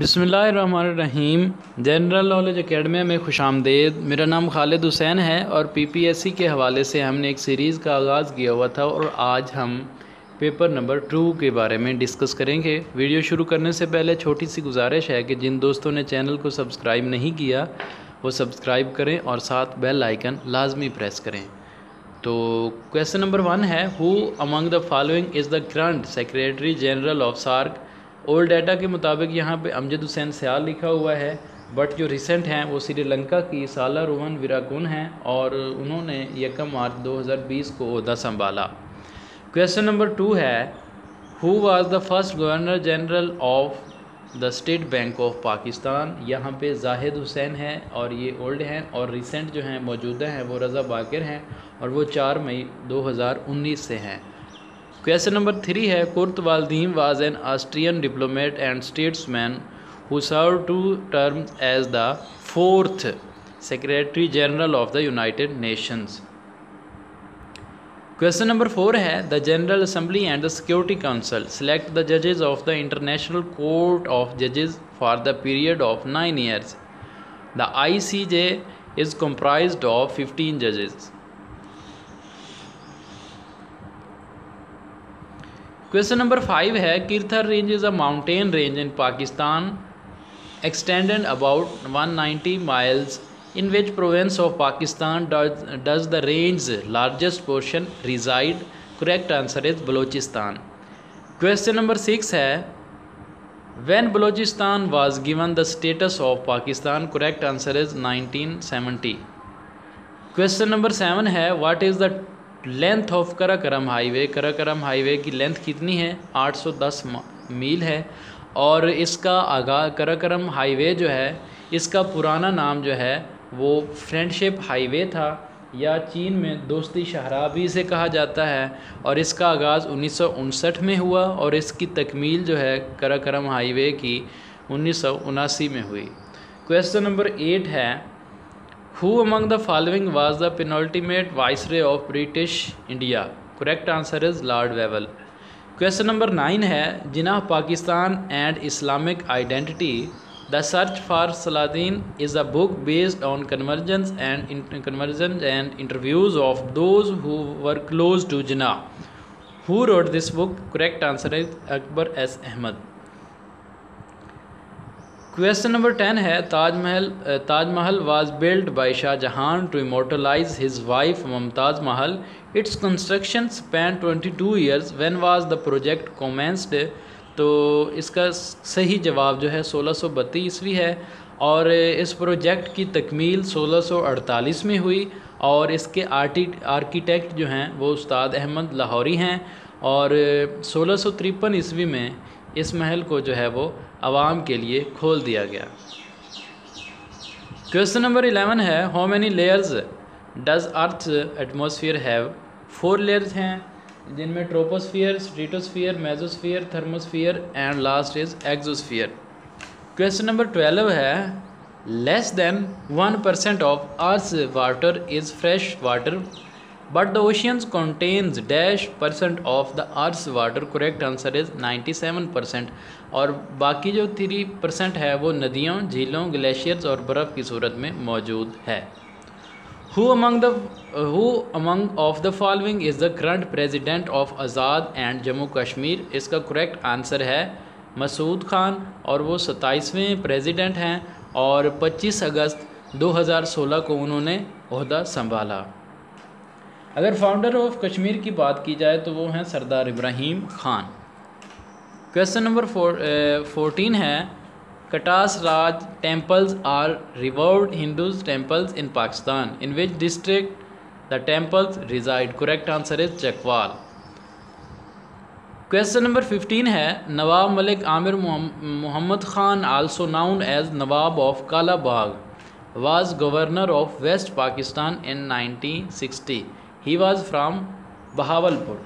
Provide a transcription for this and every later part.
बिसमीम general knowledge academy में खुश आमदेद मेरा नाम खालिद हुसैन है और पीपीएससी के हवाले से हमने एक सीरीज़ का आगाज़ किया हुआ था और आज हम पेपर नंबर टू के बारे में डिस्कस करेंगे वीडियो शुरू करने से पहले छोटी सी गुजारिश है कि जिन दोस्तों ने चैनल को सब्सक्राइब नहीं किया वो सब्सक्राइब करें और साथ बेल आइकन लाजमी प्रेस करें तो क्वेश्चन नंबर वन है who among the following is the grand secretary general of SAARC old data के मुताबिक यहाँ पे अमजद हुसैन सयाल लिखा हुआ है बट जो रिसेंट हैं वो श्रीलंका की साला रोहन विरागुन हैं और उन्होंने यकम मार्च 2020 को अहदा संभाला क्वेश्चन नंबर टू है who was the first governor general of the State Bank of Pakistan यहाँ पे जाहिद हुसैन है और ये ओल्ड हैं और रिसेंट जो हैं मौजूदा हैं वो रज़ा बाकर हैं और वो चार मई दो से हैं क्वेश्चन नंबर थ्री है kurta वालदीम was an Austrian diplomat and statesman who serve to term as the fourth secretary general of the United Nations question number four है the general assembly and the security council select the जजेज of the international court of जजेज for the period of nine years the I C J is comprise of fifteen जजेज़ Question number 5 hai Kirthar range is a mountain range in Pakistan extended about 190 miles. In which province of Pakistan does the range's largest portion reside? Correct answer is Balochistan. Question number 6 hai when Balochistan was given the status of Pakistan? Correct answer is 1970. Question number 7 hai what is the length of Karakoram highway Karakoram highway की length कितनी है 810 मील है और इसका आगा Karakoram highway जो है इसका पुराना नाम जो है वो फ्रेंडशिप हाईवे था या चीन में दोस्ती शहरा भी इसे कहा जाता है और इसका आगाज़ उन्नीस में हुआ और इसकी तकमील जो है कराकरम हाईवे की उन्नीस में हुई क्वेश्चन नंबर एट है Who among the following was the penultimate viceroy of British India? Correct answer is Lord Wavell. Question number 9 hai Jinnah Pakistan and Islamic Identity. The Search for Saladin is a book based on convergence and convergence and interviews of those who were close to Jinnah. Who wrote this book? Correct answer is Akbar S. Ahmed. Question number ten है Taj Mahal Taj Mahal was built by Shah Jahan to immortalize his wife Mumtaz Mahal its construction span 22 years when was the project commenced तो इसका सही जवाब जो है सोलह सौ ईस्वी है और uh, इस प्रोजेक्ट की तकमील 1648 में हुई और इसके आर्टी आर्किटेक्ट जो हैं वो उस्ताद अहमद लाहौरी हैं और uh, सोलह ईस्वी में इस महल को जो है वो आवाम के लिए खोल दिया गया क्वेश्चन नंबर इलेवन है how many layers does earth atmosphere have four layers हैं जिनमें troposphere stratosphere mesosphere thermosphere and last is exosphere question number twelve है less than one percent of earth water is fresh water but the oceans contains dash percent of the earth water correct answer is ninety seven percent और बाकी जो three percent है वो नदियों झीलों glaciers और बर्फ़ की सूरत में मौजूद है who among the who among of the following is the current president of Azad and Jammu Kashmir इसका करेक्ट आंसर है मसूद खान और वो सताईसवें प्रेजिडेंट हैं और पच्चीस अगस्त दो हज़ार सोलह को उन्होंने अहदा संभाला अगर फाउंडर ऑफ कश्मीर की बात की जाए तो वो हैं Sardar Ibrahim Khan question number fourteen है Katas Raj temples are revered Hindus temples in Pakistan in which district the temples reside correct answer is Chakwal question number fifteen है Nawab Malik Amir Mohammad Khan also known as Nawab of Kalabagh was governor of west Pakistan in nineteen sixty he was from Bahawalpur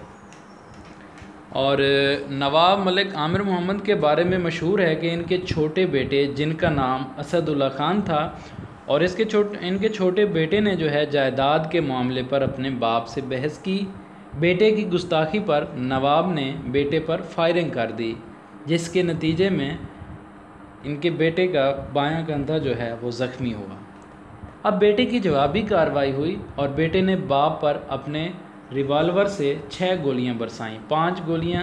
और uh, नवाब मलिक आमिर मोहम्मद के बारे में मशहूर है कि इनके छोटे बेटे जिनका नाम असदुल्ला खान था और इसके छोट इनके छोटे बेटे ने जो है जायदाद के मामले पर अपने बाप से बहस की बेटे की गुस्ताखी पर नवाब ने बेटे पर फायरिंग कर दी जिसके नतीजे में इनके बेटे का बायां कंधा जो है वो ज़ख्मी हुआ अब बेटे की जवाबी कार्रवाई हुई और बेटे ने बाप पर अपने रिवाल्वर से छः गोलियां बरसाईं पांच गोलियां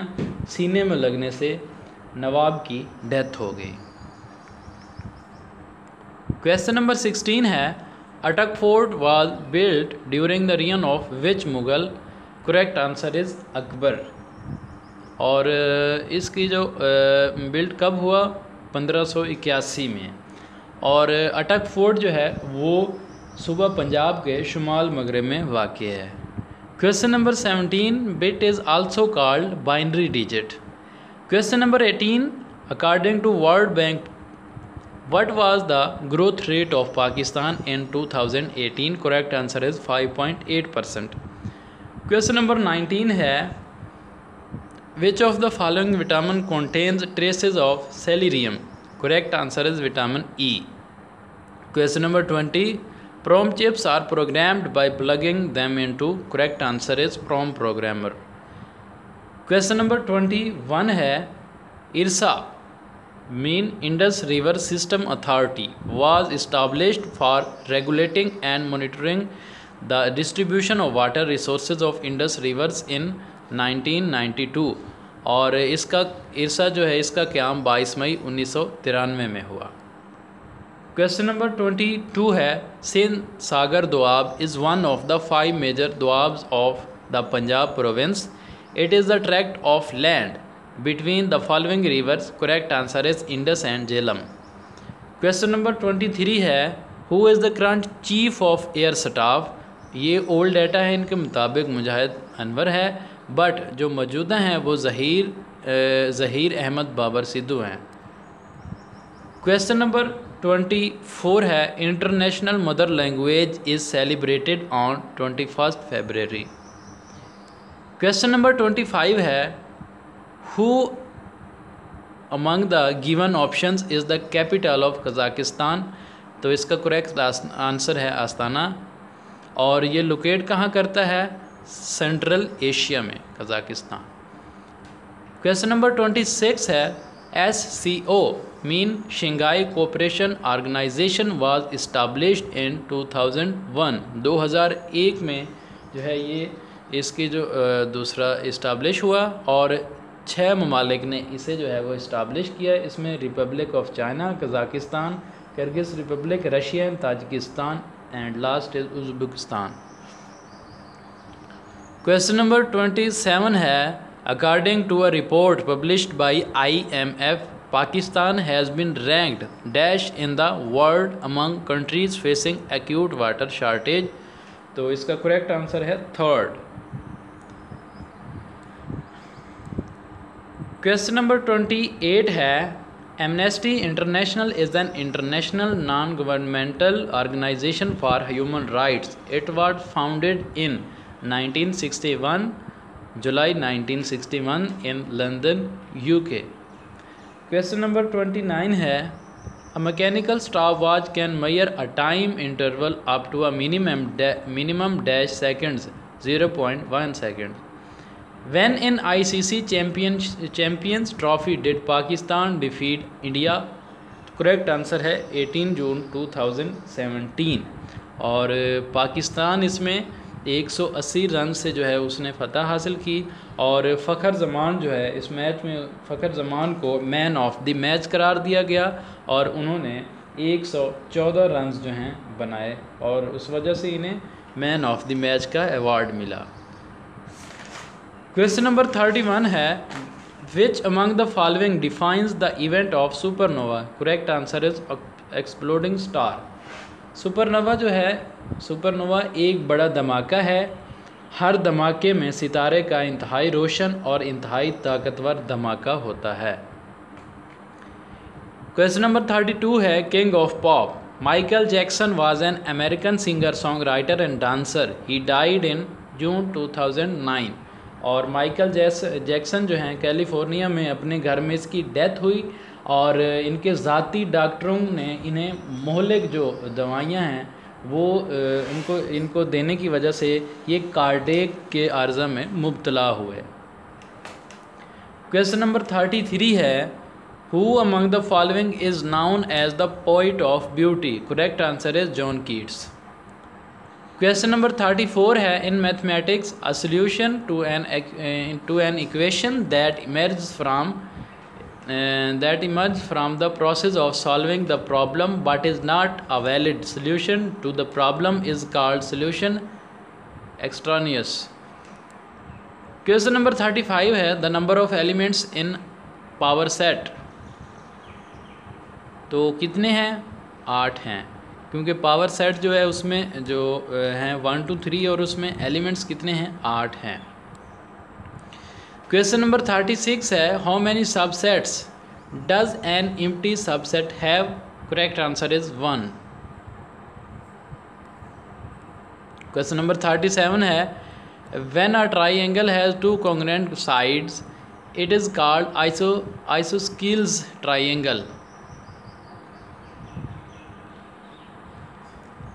सीने में लगने से नवाब की डेथ हो गई क्वेश्चन नंबर सिक्सटीन है Attock fort was built during the reign of which Mughal correct answer is Akbar और uh, इसकी जो बिल्ट uh, कब हुआ 1581 में और अटक फोर्ट जो है वो सुबह पंजाब के शुमाल मगरब में वाक़ है question number seventeen bit is also called binary digit question number eighteen according to World Bank what was the growth rate of Pakistan in two thousand eighteen correct answer is five point eight percent question number nineteen है which of the following vitamin contains traces of selenium correct answer is vitamin E Question number 20. Prom chips are programmed by plugging them into correct answer is prom programmer question number twenty one है IRSA mean Indus river system authority was established for regulating and monitoring the distribution of water resource of Indus rivers in 1992 और इसका IRSA जो है इसका क्याम 22 मई उन्नीस में हुआ question number twenty two है Sindh Sagar Doab is one of the five major Doab of the Punjab province it is the tract of land between the following rivers correct answer is Indus and Jhelum question number twenty three है who is the current chief of air staff ये old data है इनके मुताबिक मुजाहिद अनवर है but जो मौजूदा हैं वो जहीर जहीर अहमद बाबर सिद्धू हैं क्वेश्चन नंबर ट्वेंटी फोर है international mother language is celebrated on twenty first February question number twenty five है who among the given options is the capital of Kazakhstan तो इसका करेक्ट आंसर है आस्ताना और ये लोकेट कहाँ करता है सेंट्रल एशिया में Kazakhstan question number twenty six है S C O mean Shanghai Cooperation Organization was established in 2001 2001 में जो है ये इसकी जो दूसरा इस्टाब्लिश हुआ और छः ममालिक ने इसे जो है वो इस्टाब्लिश किया इसमें republic of China Kazakhstan Kyrgyz republic Russia and Tajikistan and last is Uzbekistan question number twenty seven है according to a report published by I M F Pakistan has been ranked dash in the world among countries facing acute water shortage तो इसका correct answer है third question number twenty eight है Amnesty International is an international non governmental organisation for human rights it was founded in 1961 July 1961 in London UK question number twenty nine है a mechanical stop watch can measure a time interval up to a minimum minimum dash seconds zero point one second when in I C C champion champions trophy did Pakistan defeat India correct answer है eighteen June two thousand seventeen और Pakistan uh, इसमें 180 run से जो है उसने फतह हासिल की और फ़खर जमान जो है इस मैच में फ़खर जमान को मैन ऑफ द मैच करार दिया गया और उन्होंने 114 रन जो हैं बनाए और उस वजह से इन्हें मैन ऑफ द मैच का अवार्ड मिला क्वेश्चन नंबर थर्टी वन है which among the following defines the event of supernova correct answer is exploding star supernova जो है सुपरनोवा एक बड़ा धमाका है हर धमाके में सितारे का इंतहाई रोशन और इंतहाई ताकतवर धमाका होता है क्वेश्चन नंबर थर्टी टू है king of pop Michael Michael Jackson was an American singer, dancer he died in June two thousand 2009. और माइकल जैक्सन जो हैं कैलिफोर्निया में अपने घर में इसकी डेथ हुई और इनके ज़ाती डॉक्टरों ने इन्हें मोहलिक जो दवाइयाँ हैं वो इनको इनको देने की वजह से ये कार्डेक के आर्जा में मुबतला हुए क्वेश्चन नंबर थर्टी थ्री है who among the following is known as the point of beauty correct answer is John Keats question number thirty four है in mathematics a solution to an to an equation that emerge from that emerge from the process of solving the problem but is not a valid solution to the problem is called solution extraneous question number 35 hai the number of elements in power set to kitne hain 8 hain हैं क्योंकि power set जो है उसमें जो हैं one two three और उसमें elements कितने हैं आठ हैं क्वेश्चन नंबर थर्टी सिक्स है how many subsets does an empty subset have correct answer is one question number thirty seven है when a triangle has two congruent sides it is called iso triangle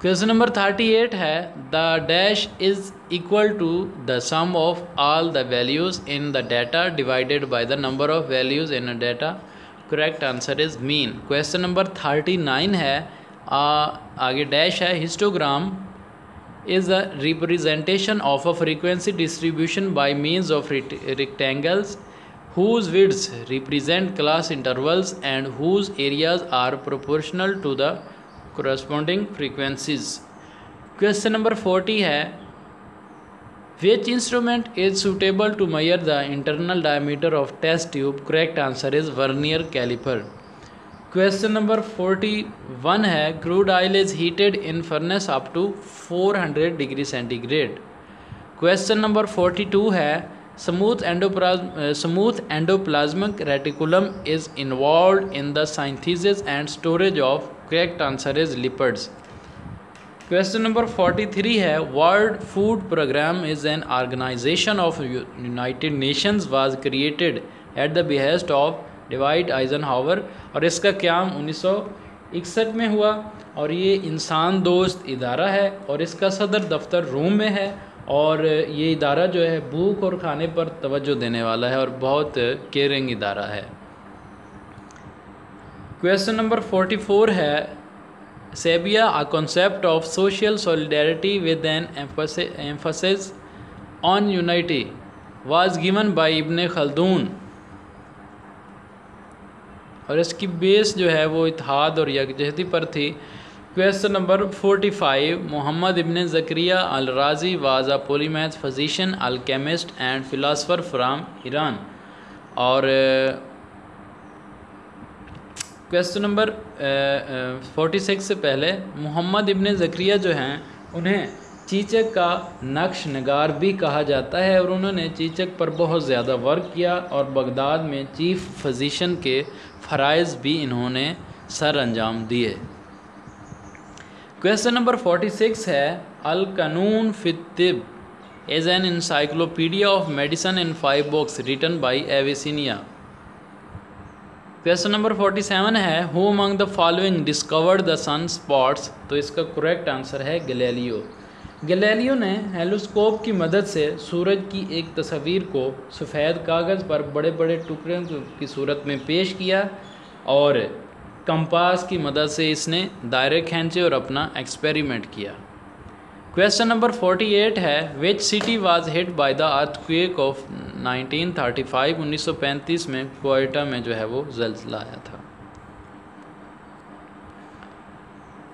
question number thirty eight है the dash is equal to the sum of all the values in the data divided by the number of values in a data correct answer is mean question number thirty nine है आ, आगे dash है histogram is a representation of a frequency distribution by means of rectangles whose widths represent class intervals and whose areas are proportional to the corresponding frequencies question number 40 है which instrument is suitable to measure the internal diameter of test tube correct answer is vernier caliper question number forty one है crude oil is heated in furnace up to four degree centigrade. Question number number forty two है smooth endoplasm smooth endoplasmic reticulum is involved in the synthesis and storage of correct answer is lipids question number forty three है World Food Programme is an organisation of United Nations was created at the behest of Dwight Eisenhower और इसका क्याम उन्नीस इकसठ में हुआ और ये इंसान दोस्त इदारा है और इसका सदर दफ्तर रोम में है और ये इदारा जो है भूख और खाने पर तवज्जो देने वाला है और बहुत केयरिंग इदारा है क्वेश्चन नंबर फोर्टी फोर है सेबिया a concept of social solidarity with an emphasis on unity was given by Ibn Khaldun और इसकी बेस जो है वो इतिहाद और यकजहती पर थी question number forty five Muhammad ibn Zakariya al Razi was a polymath physician alchemist and philosopher from Iran और क्वेश्चन नंबर फोर्टी सिक्स से पहले मोहम्मद इबन ज़क्रिया जो हैं उन्हें चीचक का नक्श नगार भी कहा जाता है और उन्होंने चीचक पर बहुत ज़्यादा वर्क किया और बगदाद में चीफ फिजिशन के फ़राइज़ भी इन्होंने सर अंजाम दिए क्वेश्चन नंबर फोर्टी सिक्स है अल कानून फितिब as an encyclopedia of medicine in five books written by Avicenna question number forty seven है who among the following discovered the sunspots तो इसका करेक्ट आंसर है गलेलियो गलेलियो ने हेलोस्कोप की मदद से सूरज की एक तस्वीर को सफ़ेद कागज़ पर बड़े बड़े टुकड़ों की सूरत में पेश किया और कंपास की मदद से इसने दायरे खींचे और अपना एक्सपेरिमेंट किया क्वेश्चन नंबर 48 है which city was hit by the earthquake of 1935 1935 में कोयटा में जो है वो जलसला आया था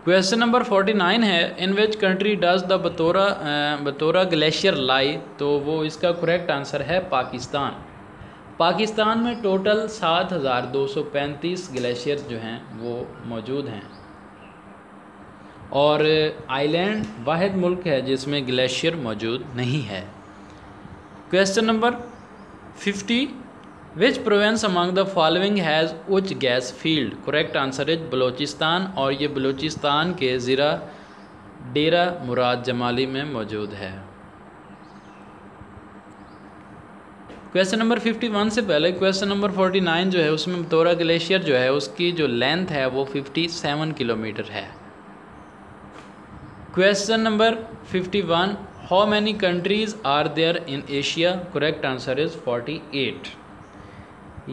क्वेश्चन नंबर 49 है in which country does the Batura Batura glacier lie तो वो इसका करेक्ट आंसर है पाकिस्तान पाकिस्तान में टोटल 7235 ग्लेशियर जो हैं वो मौजूद हैं और आइलैंड वाद मुल्क है जिसमें ग्लेशियर मौजूद नहीं है question number fifty which province among the following has Uch gas field correct answer is Balochistan और ये बलूचिस्तान के ज़रा डेरा मुराद जमाली में मौजूद है क्वेश्चन नंबर फिफ्टी वन से पहले क्वेश्चन नंबर फोर्टी नाइन जो है उसमें तोरा ग्लेशियर जो है उसकी जो लेंथ है वो फिफ्टी सेवन किलोमीटर है question number fifty one how many countries are there in Asia correct answer is forty eight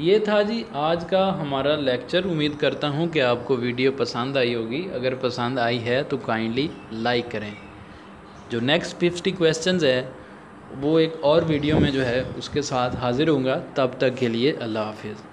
ये था जी आज का हमारा लेक्चर उम्मीद करता हूँ कि आपको वीडियो पसंद आई होगी अगर पसंद आई है तो काइंडली लाइक करें जो नेक्स्ट फिफ्टी क्वेश्चन है वो एक और वीडियो में जो है उसके साथ हाज़िर होंगे तब तक के लिए अल्लाह हाफिज़